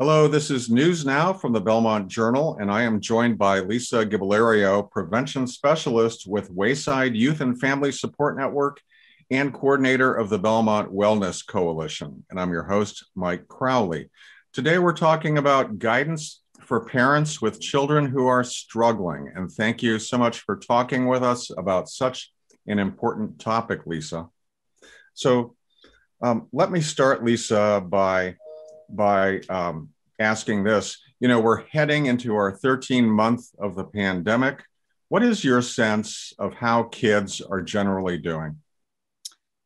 Hello, this is News Now from the Belmont Journal, and I am joined by Lisa Gibalerio, Prevention Specialist with Wayside Youth and Family Support Network and coordinator of the Belmont Wellness Coalition. And I'm your host, Mike Crowley. Today, we're talking about guidance for parents with children who are struggling. And thank you so much for talking with us about such an important topic, Lisa. So, um, let me start, Lisa, by by um, asking this. You know, we're heading into our 13 month of the pandemic. What is your sense of how kids are generally doing?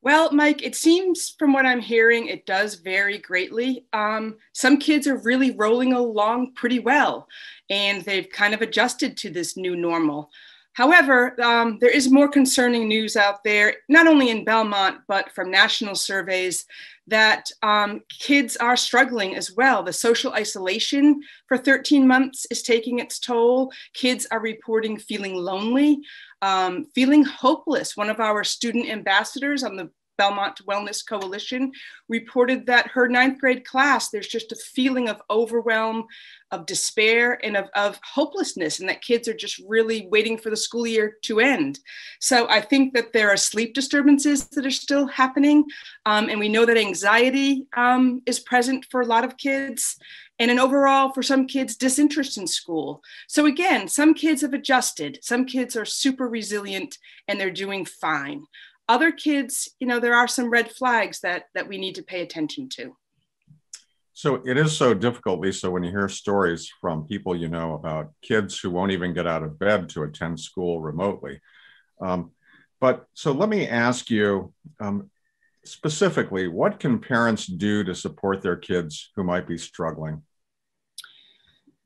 Well, Mike, it seems from what I'm hearing, it does vary greatly. Um, some kids are really rolling along pretty well, and they've kind of adjusted to this new normal. However, um, there is more concerning news out there, not only in Belmont, but from national surveys that um, kids are struggling as well. The social isolation for 13 months is taking its toll. Kids are reporting feeling lonely, um, feeling hopeless. One of our student ambassadors on the Belmont Wellness Coalition reported that her ninth grade class, there's just a feeling of overwhelm, of despair, and of, of hopelessness, and that kids are just really waiting for the school year to end. So I think that there are sleep disturbances that are still happening, um, and we know that anxiety um, is present for a lot of kids. And an overall, for some kids, disinterest in school. So, again, some kids have adjusted. Some kids are super resilient and they're doing fine other kids you know there are some red flags that that we need to pay attention to. So it is so difficult lisa when you hear stories from people you know about kids who won't even get out of bed to attend school remotely. Um, but so let me ask you um, specifically what can parents do to support their kids who might be struggling?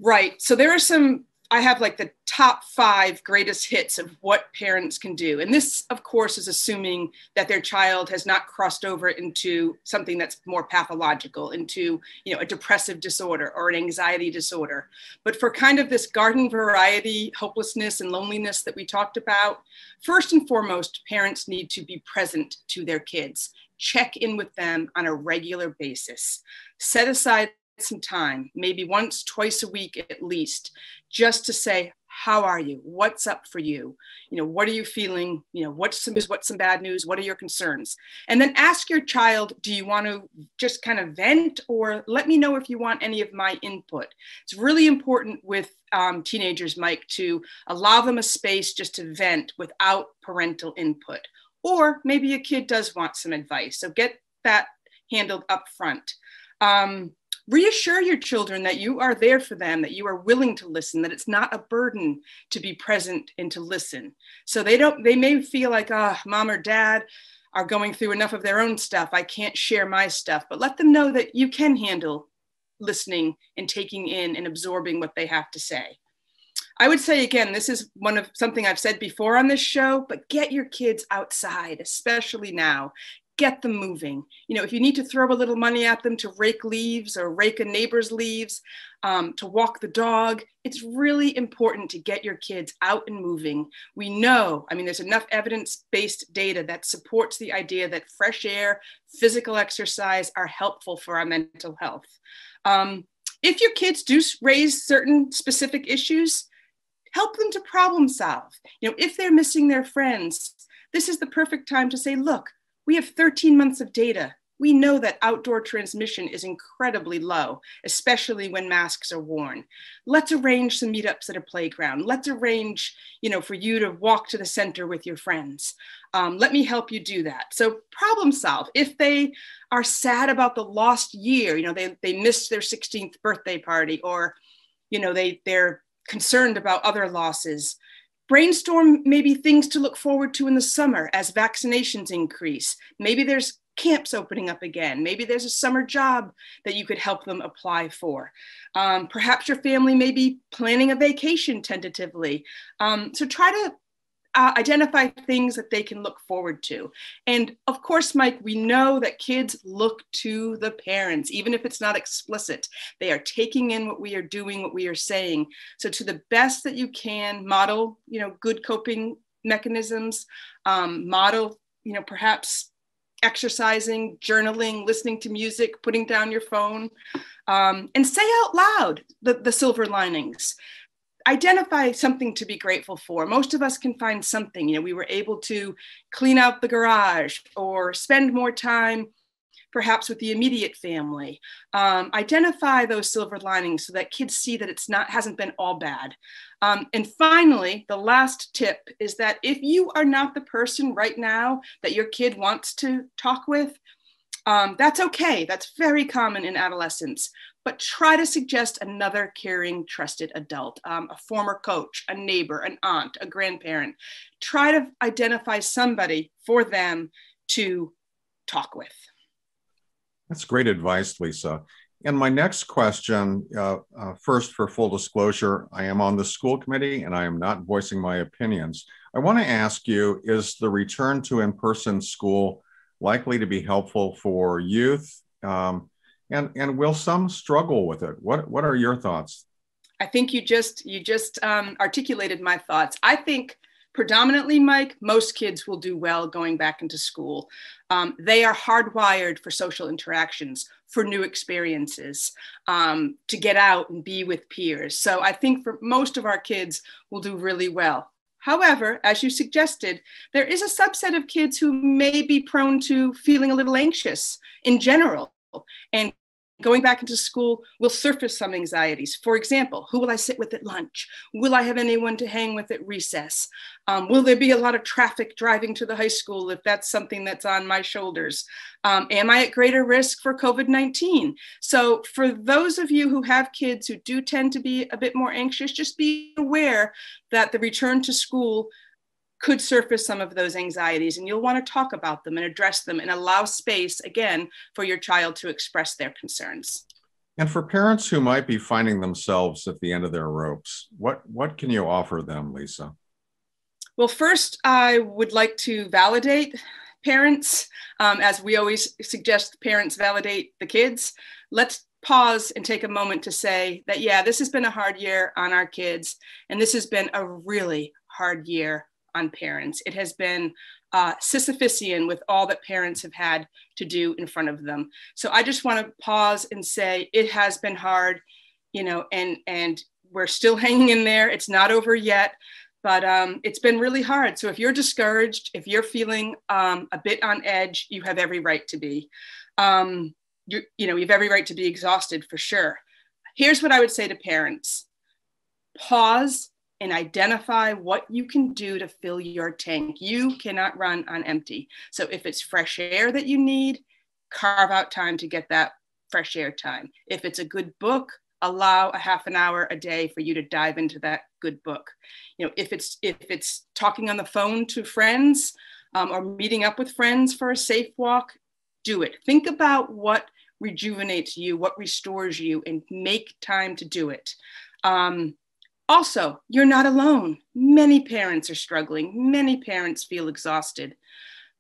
Right. So there are some I have like the top five greatest hits of what parents can do. And this, of course, is assuming that their child has not crossed over into something that's more pathological, into you know a depressive disorder or an anxiety disorder. But for kind of this garden variety hopelessness and loneliness that we talked about, first and foremost, parents need to be present to their kids. Check in with them on a regular basis. Set aside some time, maybe once, twice a week at least, just to say, how are you? What's up for you? You know, what are you feeling? You know, what's some what's some bad news? What are your concerns? And then ask your child, do you want to just kind of vent or let me know if you want any of my input? It's really important with um, teenagers, Mike, to allow them a space just to vent without parental input. Or maybe a kid does want some advice. So get that handled up front. Um, reassure your children that you are there for them, that you are willing to listen, that it's not a burden to be present and to listen. So they don't, they may feel like, ah, oh, mom or dad are going through enough of their own stuff. I can't share my stuff, but let them know that you can handle listening and taking in and absorbing what they have to say. I would say again, this is one of something I've said before on this show, but get your kids outside, especially now get them moving. You know, if you need to throw a little money at them to rake leaves or rake a neighbor's leaves, um, to walk the dog, it's really important to get your kids out and moving. We know, I mean, there's enough evidence based data that supports the idea that fresh air, physical exercise are helpful for our mental health. Um, if your kids do raise certain specific issues, help them to problem solve. You know, if they're missing their friends, this is the perfect time to say, look, we have 13 months of data. We know that outdoor transmission is incredibly low, especially when masks are worn. Let's arrange some meetups at a playground. Let's arrange, you know, for you to walk to the center with your friends. Um, let me help you do that. So problem solve. If they are sad about the lost year, you know, they, they missed their 16th birthday party or, you know, they, they're concerned about other losses, Brainstorm maybe things to look forward to in the summer as vaccinations increase. Maybe there's camps opening up again. Maybe there's a summer job that you could help them apply for. Um, perhaps your family may be planning a vacation tentatively. Um, so try to uh, identify things that they can look forward to. And of course, Mike, we know that kids look to the parents, even if it's not explicit. They are taking in what we are doing, what we are saying. So, to the best that you can, model, you know, good coping mechanisms, um, model, you know, perhaps exercising, journaling, listening to music, putting down your phone, um, and say out loud the, the silver linings. Identify something to be grateful for. Most of us can find something. You know, we were able to clean out the garage or spend more time perhaps with the immediate family. Um, identify those silver linings so that kids see that it's not hasn't been all bad. Um, and finally, the last tip is that if you are not the person right now that your kid wants to talk with, um, that's okay. That's very common in adolescence. But try to suggest another caring, trusted adult, um, a former coach, a neighbor, an aunt, a grandparent. Try to identify somebody for them to talk with. That's great advice, Lisa. And my next question uh, uh, first, for full disclosure, I am on the school committee and I am not voicing my opinions. I want to ask you is the return to in person school likely to be helpful for youth? Um, and, and will some struggle with it? What, what are your thoughts? I think you just you just um, articulated my thoughts. I think predominantly, Mike, most kids will do well going back into school. Um, they are hardwired for social interactions, for new experiences, um, to get out and be with peers. So I think for most of our kids will do really well. However, as you suggested, there is a subset of kids who may be prone to feeling a little anxious in general. And going back into school will surface some anxieties. For example, who will I sit with at lunch? Will I have anyone to hang with at recess? Um, will there be a lot of traffic driving to the high school if that's something that's on my shoulders? Um, am I at greater risk for COVID 19? So, for those of you who have kids who do tend to be a bit more anxious, just be aware that the return to school could surface some of those anxieties and you'll want to talk about them and address them and allow space again for your child to express their concerns. And for parents who might be finding themselves at the end of their ropes what what can you offer them lisa? Well first i would like to validate parents um, as we always suggest parents validate the kids. Let's pause and take a moment to say that yeah this has been a hard year on our kids and this has been a really hard year on parents. It has been uh, Sisyphusian with all that parents have had to do in front of them. So I just want to pause and say it has been hard, you know, and and we're still hanging in there. It's not over yet, but um, it's been really hard. So if you're discouraged, if you're feeling um, a bit on edge, you have every right to be. Um, you you know, you have every right to be exhausted for sure. Here's what I would say to parents: pause and identify what you can do to fill your tank. You cannot run on empty. So if it's fresh air that you need, carve out time to get that fresh air time. If it's a good book, allow a half an hour a day for you to dive into that good book. You know, if it's if it's talking on the phone to friends um, or meeting up with friends for a safe walk, do it. Think about what rejuvenates you, what restores you, and make time to do it. Um, also, you're not alone. Many parents are struggling, many parents feel exhausted.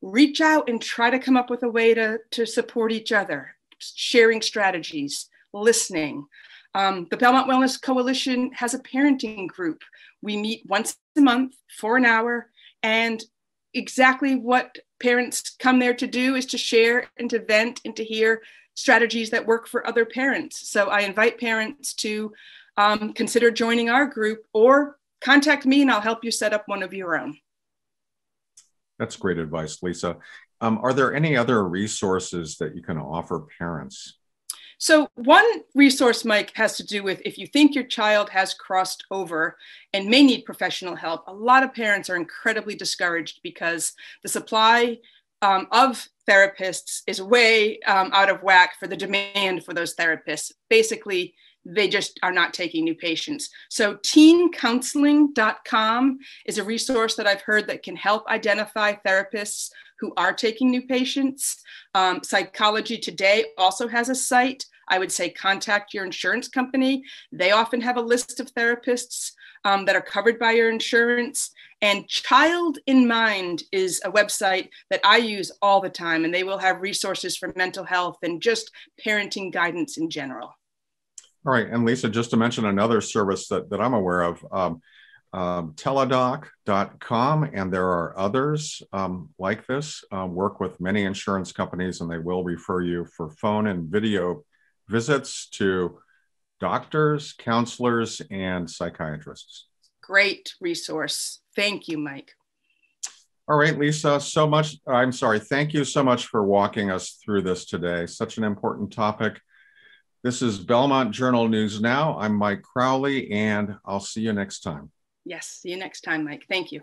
Reach out and try to come up with a way to, to support each other, sharing strategies, listening. Um, the Belmont Wellness Coalition has a parenting group. We meet once a month for an hour, and exactly what parents come there to do is to share and to vent and to hear strategies that work for other parents. So I invite parents to um, consider joining our group or contact me and I'll help you set up one of your own. That's great advice, Lisa. Um, are there any other resources that you can offer parents? So, one resource, Mike, has to do with if you think your child has crossed over and may need professional help. A lot of parents are incredibly discouraged because the supply um, of therapists is way um, out of whack for the demand for those therapists. Basically, they just are not taking new patients. So, teencounseling.com is a resource that I've heard that can help identify therapists who are taking new patients. Um, Psychology Today also has a site. I would say contact your insurance company. They often have a list of therapists um, that are covered by your insurance. And Child in Mind is a website that I use all the time, and they will have resources for mental health and just parenting guidance in general. All right, and Lisa, just to mention another service that, that I'm aware of, um, um, teladoc.com, and there are others um, like this. Uh, work with many insurance companies, and they will refer you for phone and video visits to doctors, counselors, and psychiatrists. Great resource. Thank you, Mike. All right, Lisa, so much. I'm sorry. Thank you so much for walking us through this today. Such an important topic. This is Belmont Journal News Now. I'm Mike Crowley, and I'll see you next time. Yes, see you next time, Mike. Thank you.